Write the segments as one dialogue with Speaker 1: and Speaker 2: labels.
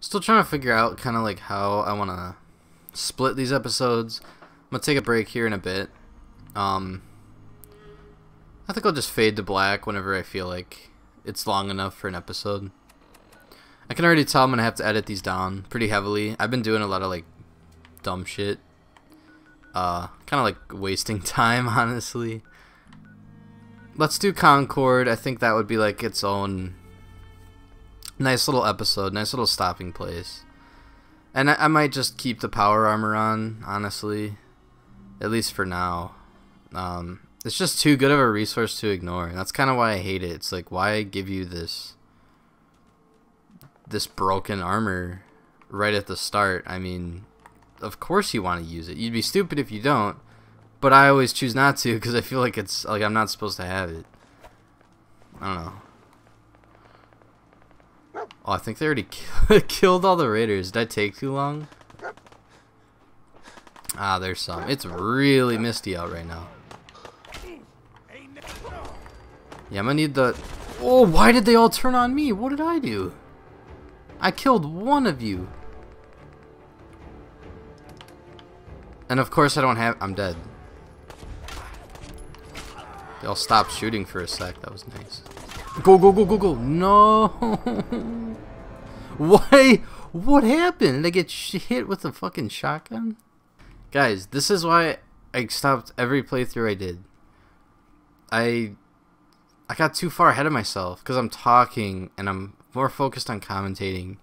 Speaker 1: Still trying to figure out kind of like how I want to split these episodes. I'm going to take a break here in a bit. Um, I think I'll just fade to black whenever I feel like it's long enough for an episode. I can already tell I'm going to have to edit these down pretty heavily. I've been doing a lot of like dumb shit. Uh, kind of like wasting time, honestly. Let's do Concord. I think that would be like its own nice little episode, nice little stopping place. And I, I might just keep the power armor on, honestly. At least for now. Um, it's just too good of a resource to ignore. That's kind of why I hate it. It's like, why give you this this broken armor right at the start? I mean, of course you want to use it. You'd be stupid if you don't. But I always choose not to because I feel like it's like I'm not supposed to have it. I don't know. Oh, I think they already killed all the raiders. Did I take too long? Ah, there's some. It's really misty out right now. Yeah, I'm gonna need the... Oh, why did they all turn on me? What did I do? I killed one of you. And of course I don't have... I'm dead. They all stopped shooting for a sec. That was nice. Go, go, go, go, go. No. Why? What happened? Did I get hit with a fucking shotgun? Guys, this is why I stopped every playthrough I did. I I got too far ahead of myself because I'm talking and I'm more focused on commentating.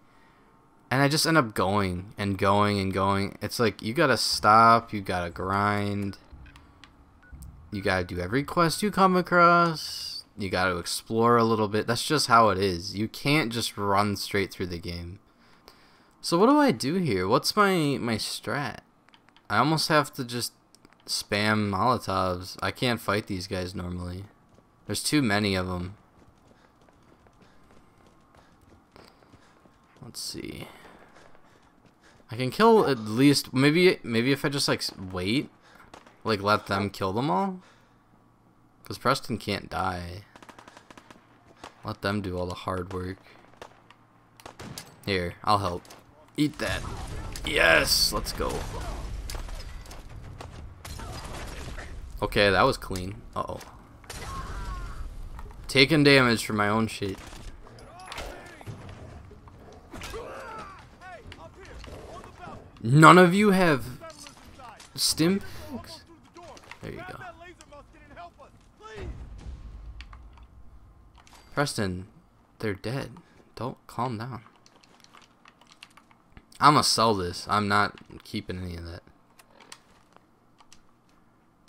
Speaker 1: And I just end up going and going and going. It's like you gotta stop, you gotta grind. You gotta do every quest you come across. You gotta explore a little bit. That's just how it is. You can't just run straight through the game. So what do I do here? What's my my strat? I almost have to just spam Molotovs. I can't fight these guys normally. There's too many of them. Let's see. I can kill at least maybe maybe if I just like wait, like let them kill them all. Cause Preston can't die. Let them do all the hard work. Here, I'll help. Eat that. Yes, let's go. Okay, that was clean. Uh oh. Taking damage for my own shit. None of you have stim? There you go. Preston, they're dead. Don't calm down. I'm gonna sell this. I'm not keeping any of that.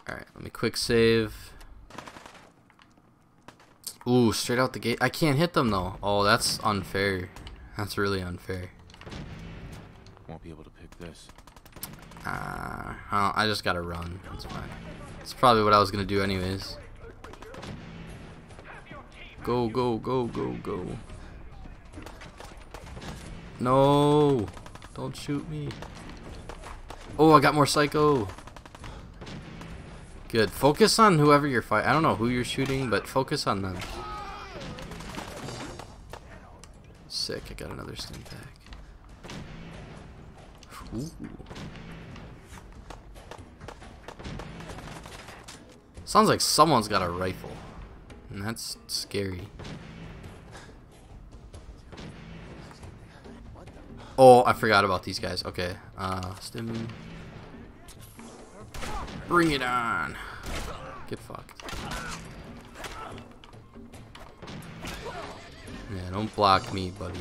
Speaker 1: Alright, let me quick save. Ooh, straight out the gate. I can't hit them though. Oh, that's unfair. That's really unfair.
Speaker 2: Won't be able to pick this.
Speaker 1: Uh, I just gotta run. That's fine. That's probably what I was gonna do anyways. Go, go, go, go, go. No! Don't shoot me. Oh, I got more psycho. Good. Focus on whoever you're fighting. I don't know who you're shooting, but focus on them. Sick. I got another stim pack. Ooh. Sounds like someone's got a rifle. And that's scary. Oh, I forgot about these guys. Okay. Uh, stim. Bring it on. Get fucked. Yeah, don't block me, buddy.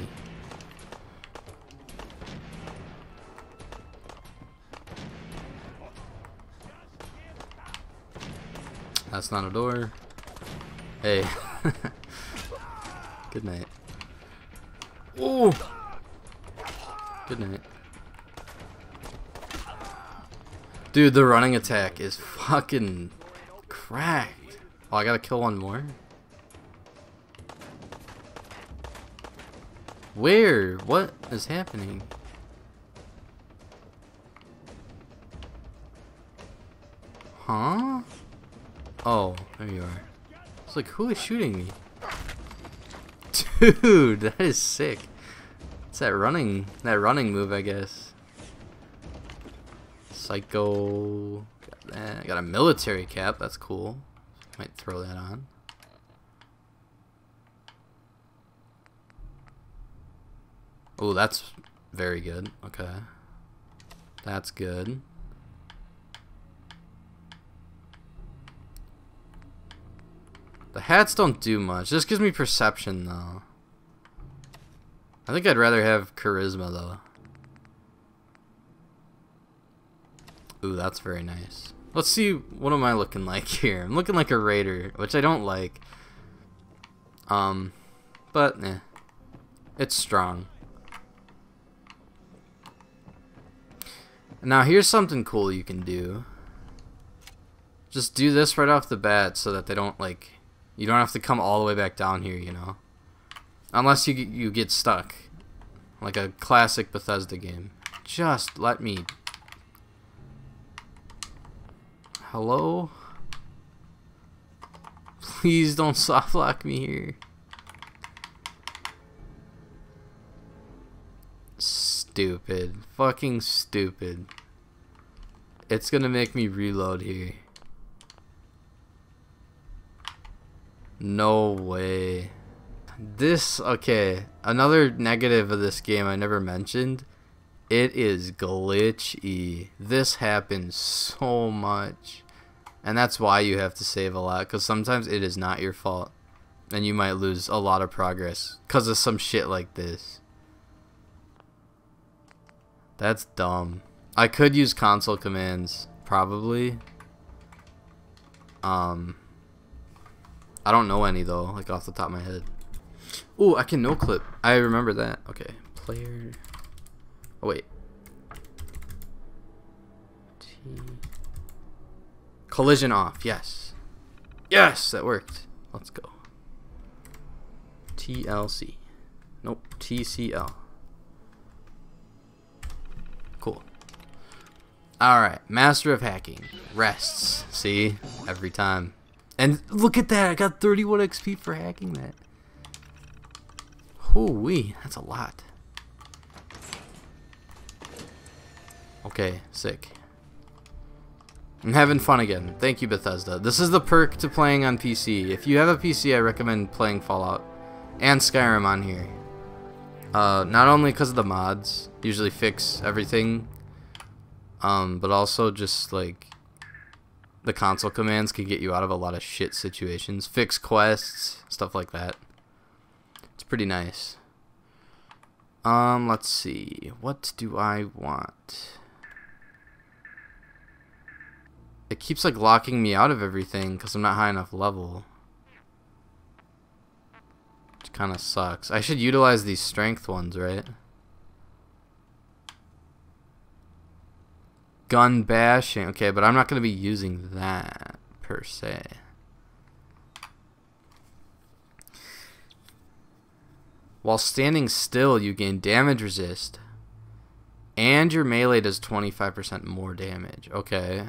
Speaker 1: That's not a door. Hey. Good night. Oh! Good night. Dude, the running attack is fucking cracked. Oh, I gotta kill one more? Where? What is happening? Huh? Oh, there you are. Like, who is shooting me? Dude, that is sick. It's that running, that running move, I guess. Psycho. Got that. Got a military cap. That's cool. Might throw that on. Oh, that's very good. Okay. That's good. The hats don't do much. This gives me perception, though. I think I'd rather have charisma, though. Ooh, that's very nice. Let's see, what am I looking like here? I'm looking like a raider, which I don't like. Um, but, eh. It's strong. Now, here's something cool you can do. Just do this right off the bat so that they don't, like, you don't have to come all the way back down here, you know? Unless you, you get stuck. Like a classic Bethesda game. Just let me... Hello? Please don't soft lock me here. Stupid. Fucking stupid. It's gonna make me reload here. No way. This, okay, another negative of this game I never mentioned. It is glitchy. This happens so much. And that's why you have to save a lot, because sometimes it is not your fault. And you might lose a lot of progress because of some shit like this. That's dumb. I could use console commands, probably. Um, I don't know any though, like off the top of my head. Oh, I can no clip. I remember that. Okay, player. Oh wait. T. Collision off. Yes. Yes, that worked. Let's go. TLC. Nope. TCL. Cool. Alright, Master of Hacking. Rests. See? Every time. And look at that, I got 31 XP for hacking that. Hoo-wee, that's a lot. Okay, sick. I'm having fun again. Thank you, Bethesda. This is the perk to playing on PC. If you have a PC, I recommend playing Fallout and Skyrim on here. Uh, not only because of the mods, usually fix everything, um, but also just like the console commands can get you out of a lot of shit situations. Fix quests, stuff like that. It's pretty nice. Um, let's see. What do I want? It keeps like locking me out of everything because I'm not high enough level. Which kind of sucks. I should utilize these strength ones, right? Gun bashing. Okay, but I'm not going to be using that per se. While standing still, you gain damage resist. And your melee does 25% more damage. Okay.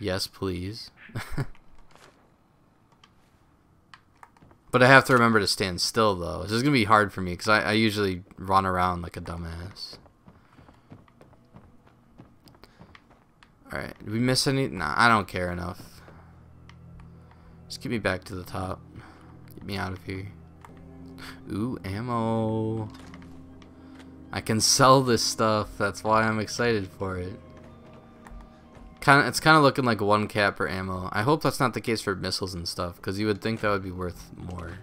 Speaker 1: Yes, please. but I have to remember to stand still, though. This is going to be hard for me, because I, I usually run around like a dumbass. Alright, did we miss any? Nah, I don't care enough. Just get me back to the top. Get me out of here. Ooh, ammo. I can sell this stuff. That's why I'm excited for it. Kind of, it's kind of looking like one cap per ammo. I hope that's not the case for missiles and stuff, because you would think that would be worth more.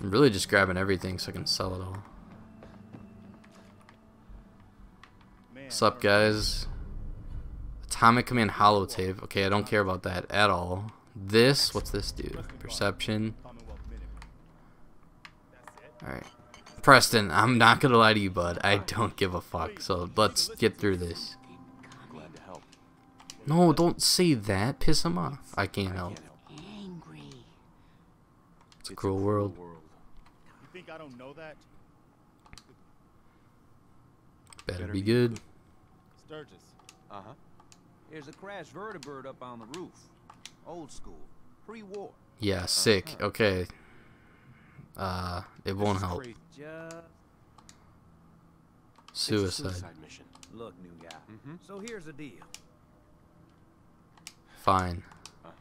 Speaker 1: I'm really just grabbing everything so I can sell it all. What's up, guys? Atomic Command Holotape. Okay, I don't care about that at all. This, what's this do? Perception. Alright. Preston, I'm not gonna lie to you, bud. I don't give a fuck. So let's get through this. No, don't say that. Piss him off. I can't help. It's a cruel world. You think I don't know that? Better, Better be good.
Speaker 2: Sturgis. Uh-huh.
Speaker 3: There's a crashed vertibird up on the roof. Old school. Pre-war.
Speaker 1: Yeah, sick. Okay. Uh, it won't
Speaker 2: This
Speaker 1: help.
Speaker 2: crazy.
Speaker 3: Just
Speaker 2: It's a
Speaker 1: Suicide.
Speaker 2: suicide mission.
Speaker 3: look, new guy.
Speaker 2: Mm-hmm.
Speaker 3: So here's the deal.
Speaker 1: Fine.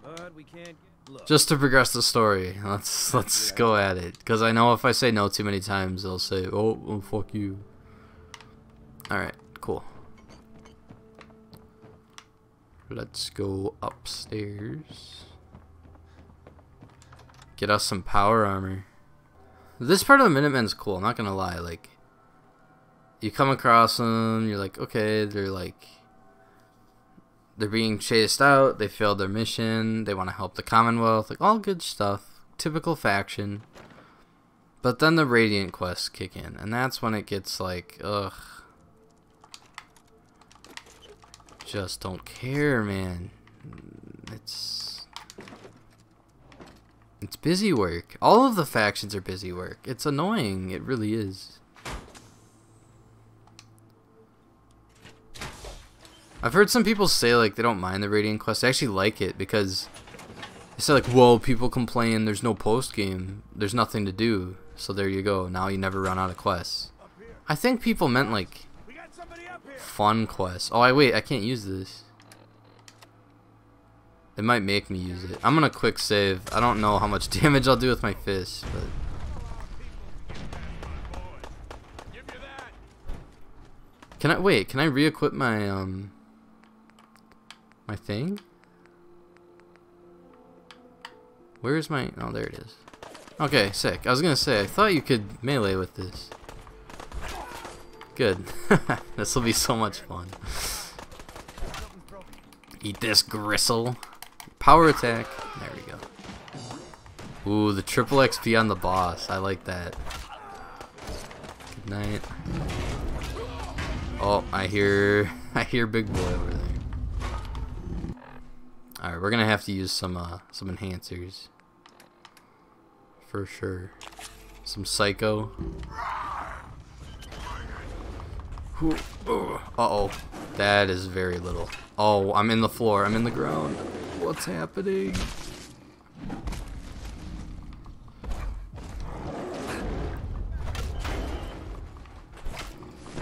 Speaker 3: But we can't get... Look,
Speaker 1: Just to progress the story, let's let's go at it. Because I know if I say no too many times, they'll say, "Oh, well, fuck you." All right, cool. Let's go upstairs. Get us some power armor. This part of the Minutemen's cool. I'm not gonna lie. Like, you come across them, you're like, okay, they're like they're being chased out. They failed their mission. They want to help the Commonwealth. Like all good stuff. Typical faction. But then the Radiant quests kick in, and that's when it gets like, ugh. Just don't care, man. It's it's busy work. All of the factions are busy work. It's annoying. It really is. I've heard some people say like they don't mind the Radiant quest. They actually like it because they say like, "Whoa, people complain there's no post game. There's nothing to do." So there you go. Now you never run out of quests. I think people meant like fun quests. Oh, I wait. I can't use this. It might make me use it. I'm gonna quick save. I don't know how much damage I'll do with my fist, but can I wait? Can I re-equip my um my thing? Where's my? Oh, there it is. Okay, sick. I was gonna say I thought you could melee with this. Good. this will be so much fun. Eat this gristle. Power attack. There we go. Ooh, the triple XP on the boss. I like that. Good night. Oh, I hear I hear big boy over there. Alright, we're gonna have to use some uh some enhancers. For sure. Some psycho. Uh oh. That is very little. Oh, I'm in the floor. I'm in the ground. What's happening?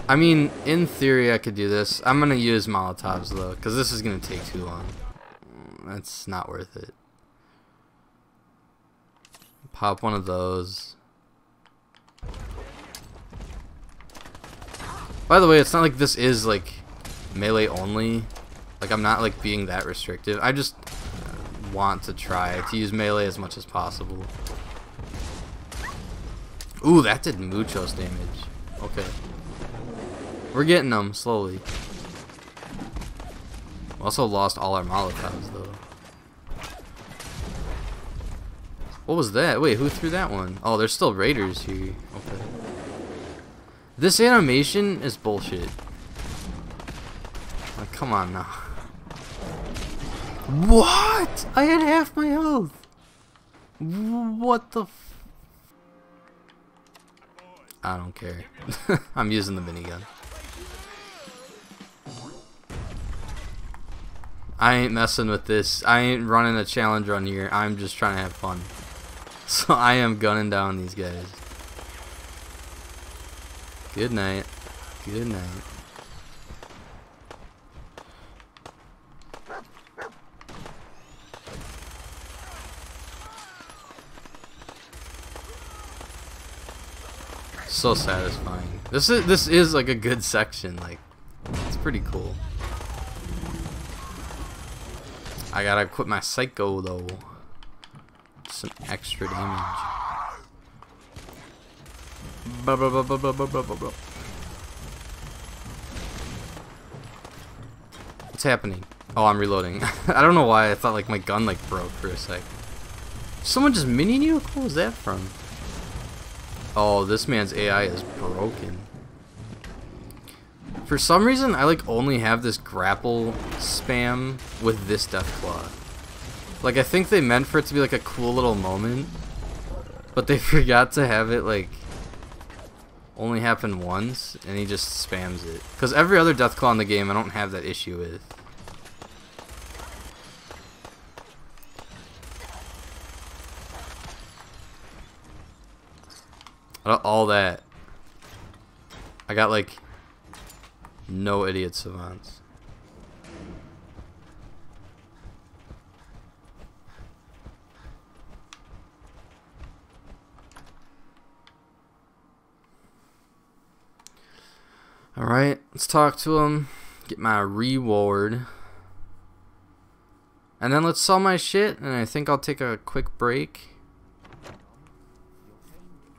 Speaker 1: I mean, in theory, I could do this. I'm gonna use Molotovs though, because this is gonna take too long. That's not worth it. Pop one of those. By the way, it's not like this is like melee only. Like I'm not like being that restrictive. I just want to try to use melee as much as possible. Ooh, that did muchos damage. Okay. We're getting them slowly. We also lost all our Molotovs though. What was that? Wait, who threw that one? Oh, there's still raiders here. Okay. This animation is bullshit. Like, come on now. What? I had half my health. What the f- I don't care. I'm using the minigun. I ain't messing with this. I ain't running a challenge run here. I'm just trying to have fun. So I am gunning down these guys. Good night. Good night. So satisfying. This is this is like a good section. Like it's pretty cool. I gotta quit my psycho though. Some extra damage. Blah, blah, blah, What's happening? Oh, I'm reloading. I don't know why I thought like my gun like broke for a sec. Someone just minion you? What was that from? Oh, this man's AI is broken. For some reason, I like only have this grapple spam with this Deathclaw. Like, I think they meant for it to be, like, a cool little moment, but they forgot to have it, like, only happen once, and he just spams it. Because every other Deathclaw in the game I don't have that issue with. all that. I got like no idiot savants. Alright, let's talk to him. Get my reward. And then let's sell my shit, and I think I'll take a quick break.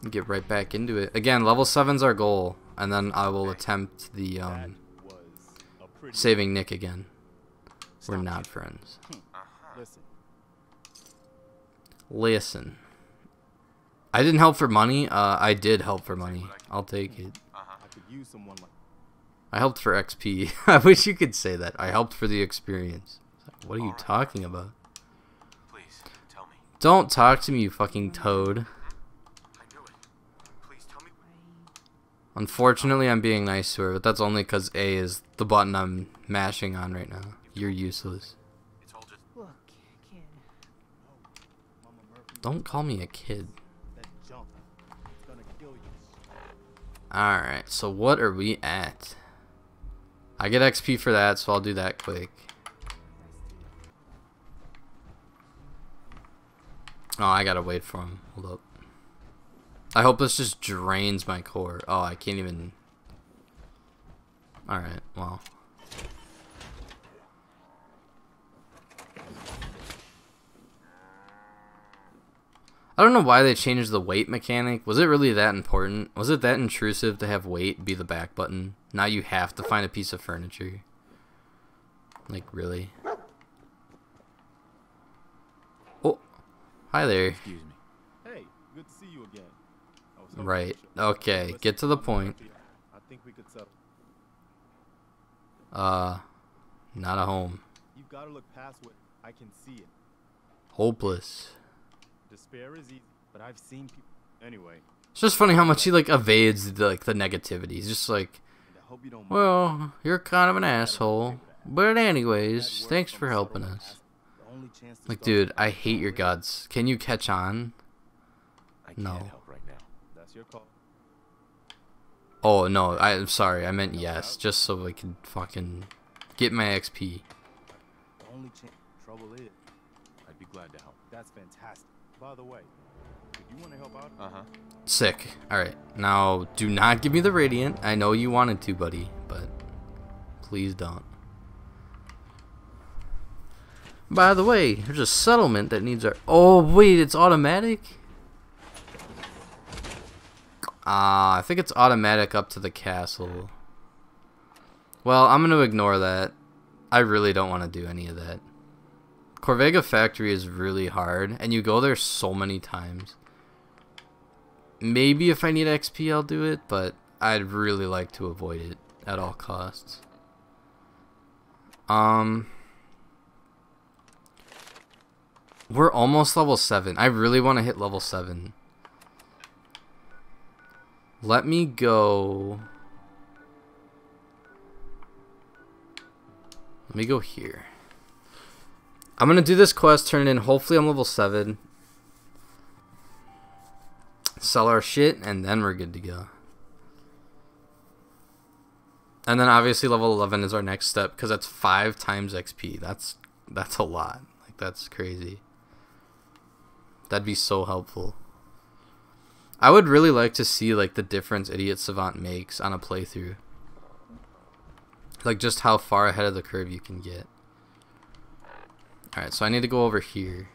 Speaker 1: And get right back into it. Again, level 7's our goal, and then I will attempt the um, saving Nick again. We're not friends.
Speaker 4: Listen,
Speaker 1: Listen. I didn't help for money. Uh, I did help for money. I'll take it.
Speaker 4: I could use someone like
Speaker 1: I helped for XP. I wish you could say that. I helped for the experience. What are you talking about?
Speaker 2: Please, tell me.
Speaker 1: Don't talk to me, you fucking toad.
Speaker 2: I knew it. Please tell me.
Speaker 1: Unfortunately, I'm being nice to her, but that's only because A is the button I'm mashing on right now. You're useless.
Speaker 2: It's all just.
Speaker 5: Look, kid.
Speaker 1: Don't call me a kid.
Speaker 4: That jump. It's gonna kill you.
Speaker 1: Alright, so what are we at? I get XP for that, so I'll do that quick. Oh, I gotta wait for him. Hold up. I hope this just drains my core. Oh, I can't even... Alright, well. I don't know why they changed the weight mechanic. Was it really that important? Was it that intrusive to have weight be the back button? Now you have to find a piece of furniture. Like, really? Oh, hi there.
Speaker 2: Excuse me.
Speaker 4: Hey, good to see you again. I was hoping
Speaker 1: Right. Okay, get to the point.
Speaker 4: I think we could settle.
Speaker 1: Uh, not a home.
Speaker 4: You've got to look past what I can see it.
Speaker 1: Hopeless.
Speaker 4: Despair is easy, but I've seen people. Anyway,
Speaker 1: It's just funny how much he, like, evades, the, like, the negativity. He's just like,
Speaker 4: and I hope you don't mind.
Speaker 1: well, you're kind of an asshole. But anyways, thanks for helping us.
Speaker 4: past, the only chance to
Speaker 1: Like, dude, I hate your guts. Can you catch on? No.
Speaker 2: can't help right now.
Speaker 4: That's your call.
Speaker 1: Oh, no, I, I'm sorry. I meant yes, just so I could fucking get my XP.
Speaker 4: The only. Trouble is,
Speaker 2: I'd be glad to help.
Speaker 4: that's fantastic. By the way, if you want to help out,
Speaker 2: Uh huh.
Speaker 1: Sick. Alright, now do not give me the Radiant. I know you wanted to, buddy, but please don't. By the way, there's a settlement that needs our. Oh, wait, it's automatic? Ah, I think it's automatic up to the castle. Well, I'm going to ignore that. I really don't want to do any of that. Corvega Factory is really hard, and you go there so many times. Maybe if I need XP, I'll do it, but I'd really like to avoid it at all costs. Um, we're almost level 7. I really want to hit level 7. Let me go. Let me go here. I'm going to do this quest, turn it in. Hopefully, I'm level 7 sell our shit, and then we're good to go. And then obviously level 11 is our next step because that's five times XP. That's that's a lot. Like that's crazy. That'd be so helpful. I would really like to see like the difference Idiot Savant makes on a playthrough. Like just how far ahead of the curve you can get. Alright, so I need to go over here.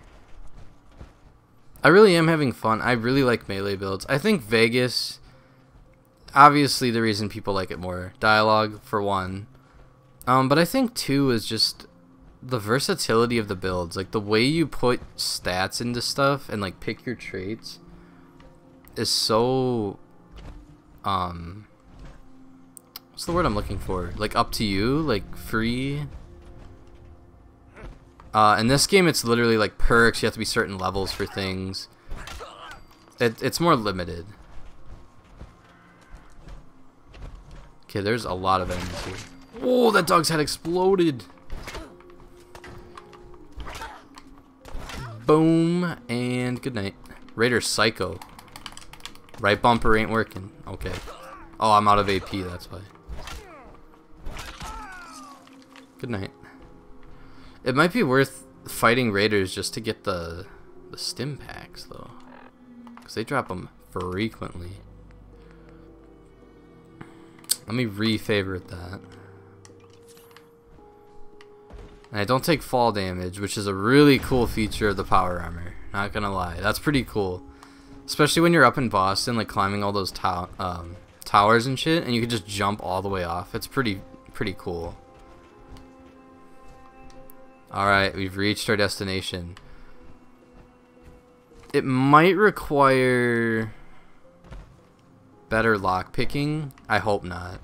Speaker 1: I really am having fun. I really like melee builds. I think Vegas, obviously the reason people like it more, dialogue for one. Um, but I think two is just the versatility of the builds. Like the way you put stats into stuff and like pick your traits is so um what's the word I'm looking for? Like up to you, like free. Uh, in this game, it's literally like perks. You have to be certain levels for things. It, it's more limited. Okay, there's a lot of enemies here. Oh, that dog's head exploded. Boom, and good night. Raider Psycho. Right bumper ain't working. Okay. Oh, I'm out of AP, that's why. Good night. It might be worth fighting raiders just to get the the stim packs though. Cuz they drop them frequently. Let me re-favorite that. And I don't take fall damage, which is a really cool feature of the power armor. Not gonna lie, that's pretty cool. Especially when you're up in Boston, like climbing all those to um, towers and shit, and you can just jump all the way off. It's pretty, pretty cool. Alright, we've reached our destination. It might require better lock picking. I hope not.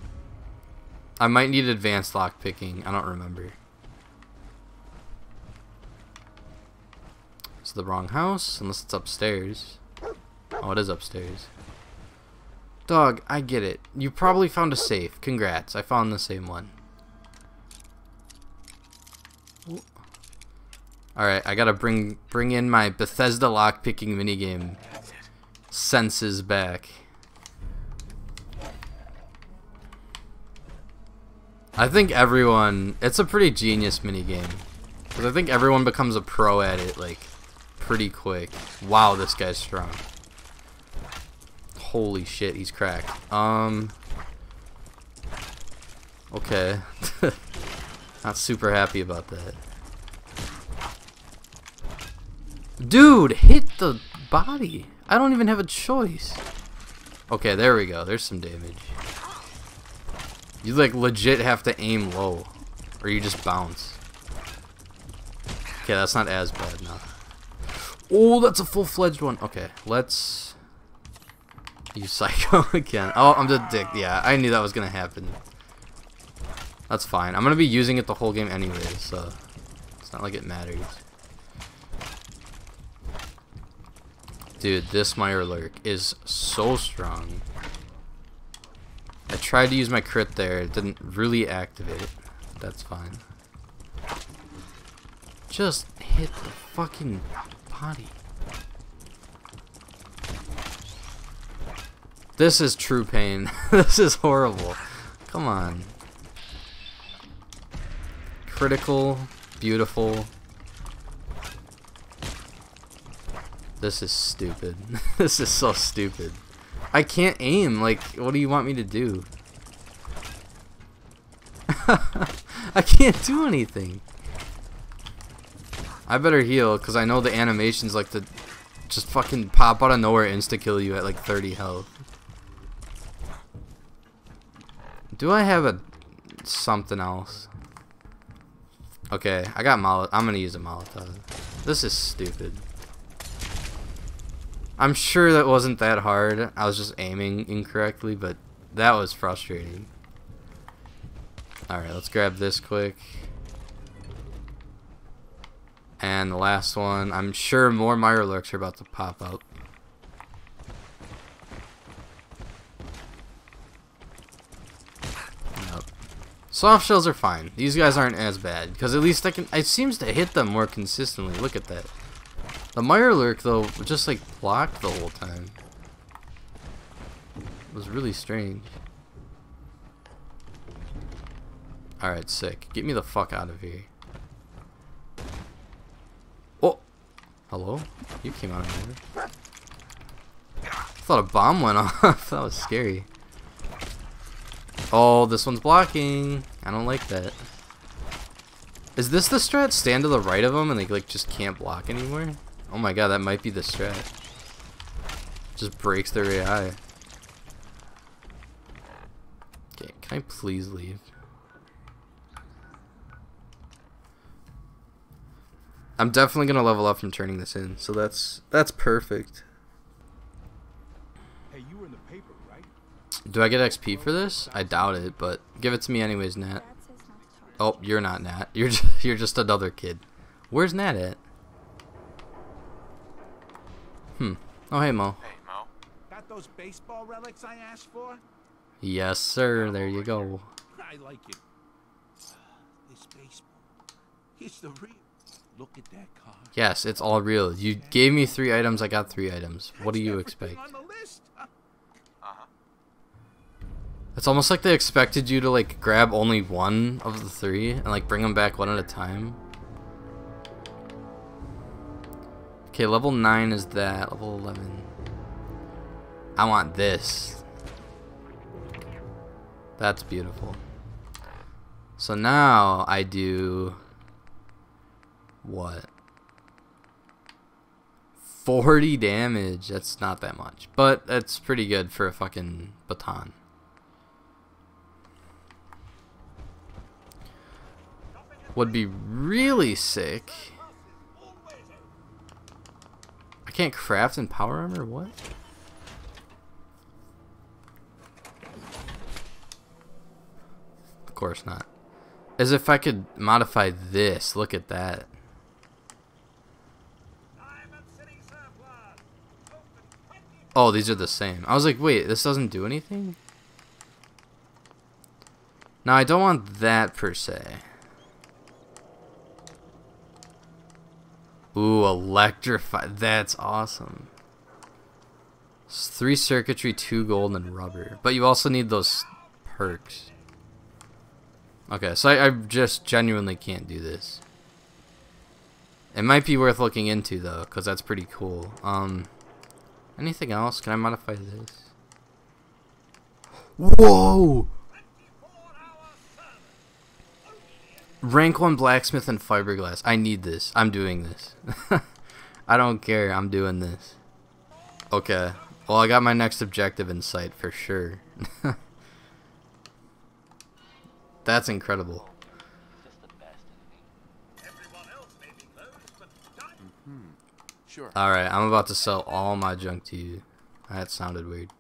Speaker 1: I might need advanced lock picking. I don't remember. It's the wrong house, unless it's upstairs. Oh, it is upstairs. Dog, I get it. You probably found a safe. Congrats, I found the same one. Alright, I gotta bring bring in my Bethesda lockpicking minigame senses back. I think everyone, it's a pretty genius minigame. Because I think everyone becomes a pro at it, like, pretty quick. Wow, this guy's strong. Holy shit, he's cracked. Um. Okay. Not super happy about that. Dude, hit the body. I don't even have a choice. Okay, there we go. There's some damage. You like legit have to aim low. Or you just bounce. Okay, that's not as bad now. Oh, that's a full-fledged one. Okay, let's use Psycho again. Oh, I'm the dick. Yeah, I knew that was to happen. That's fine. I'm to be using it the whole game anyway, so it's not like it matters. Dude, this Mirelurk is so strong. I tried to use my crit there. It didn't really activate. That's fine. Just hit the fucking body. This is true pain. this is horrible. Come on. Critical. Beautiful. This is stupid. this is so stupid. I can't aim. Like, what do you want me to do? I can't do anything. I better heal, because I know the animations like to just fucking pop out of nowhere insta-kill you at like 30 health. Do I have a something else? Okay, I got Molotov. I'm gonna use a Molotov. This is stupid. I'm sure that wasn't that hard. I was just aiming incorrectly, but that was frustrating. Alright, let's grab this quick. And the last one. I'm sure more Mirelurks are about to pop up. Nope. Soft shells are fine. These guys aren't as bad. Because at least I can... It seems to hit them more consistently. Look at that. The Mirelurk, though, just like blocked the whole time. It was really strange. Alright, sick. Get me the fuck out of here. Oh! Hello? You came out of nowhere. I thought a bomb went off. that was scary. Oh, this one's blocking. I don't like that. Is this the strat? Stand to the right of them and they like just can't block anymore? Oh my god, that might be the strat. Just breaks their AI. Okay, can I please leave? I'm definitely gonna level up from turning this in, so that's that's perfect.
Speaker 4: Hey, you were in the paper, right?
Speaker 1: Do I get XP for this? I doubt it, but give it to me anyways, Nat. Oh, you're not Nat. You're just, you're just another kid. Where's Nat at? Hmm. Oh, hey, Moe.
Speaker 2: Hey, Moe.
Speaker 3: Got those baseball relics I asked for?
Speaker 1: Yes, sir. There you go.
Speaker 3: I like it. This baseball. It's the real. Look at that card.
Speaker 1: Yes, it's all real. You gave me three items. I got three items. What do you expect?
Speaker 3: On the list.
Speaker 1: It's almost like they expected you to like grab only one of the three and like bring them back one at a time. Okay, level 9 is that. Level 11. I want this. That's beautiful. So now I do what? 40 damage. That's not that much, but that's pretty good for a fucking baton. Would be really sick. I can't craft in power armor? What? Of course not. As if I could modify this. Look at that. Oh, these are the same. I was like, wait, this doesn't do anything? Now, I don't want that per se. Ooh, electrify. That's awesome. It's three circuitry, two gold, and rubber. But you also need those perks. Okay, so I, I just genuinely can't do this. It might be worth looking into, though, because that's pretty cool. Um, anything else? Can I modify this? Whoa! Rank 1 blacksmith and fiberglass. I need this. I'm doing this. I don't care. I'm doing this. Okay. Well, I got my next objective in sight for sure. That's incredible.
Speaker 3: Sure.
Speaker 1: Alright, I'm about to sell all my junk to you. That sounded weird.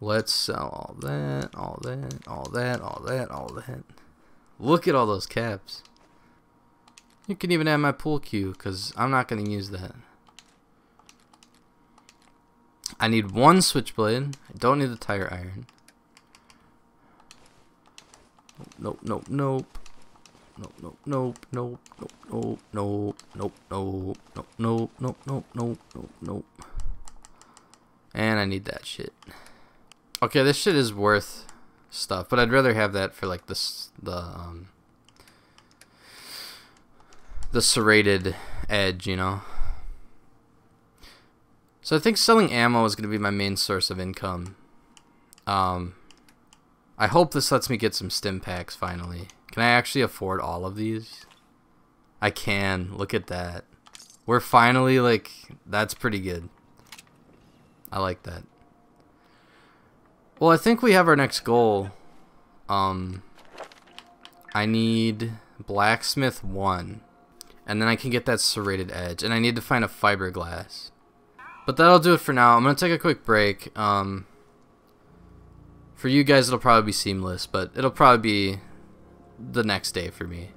Speaker 1: Let's sell all that, all that, all that, all that, all that. Look at all those caps. You can even add my pool cue, because I'm not going to use that. I need one switchblade. I don't need the tire iron. Nope, nope, nope. Nope, nope, nope, nope, nope, nope, nope, nope, nope, nope, nope, nope, nope, nope, nope. And I need that shit. Okay, this shit is worth stuff, but I'd rather have that for like this the um the serrated edge, you know. So I think selling ammo is going to be my main source of income. Um I hope this lets me get some stim packs finally. Can I actually afford all of these? I can. Look at that. We're finally like that's pretty good. I like that. Well, I think we have our next goal. Um, I need blacksmith one, and then I can get that serrated edge, and I need to find a fiberglass. But that'll do it for now. I'm gonna take a quick break. Um, for you guys, it'll probably be seamless, but it'll probably be the next day for me.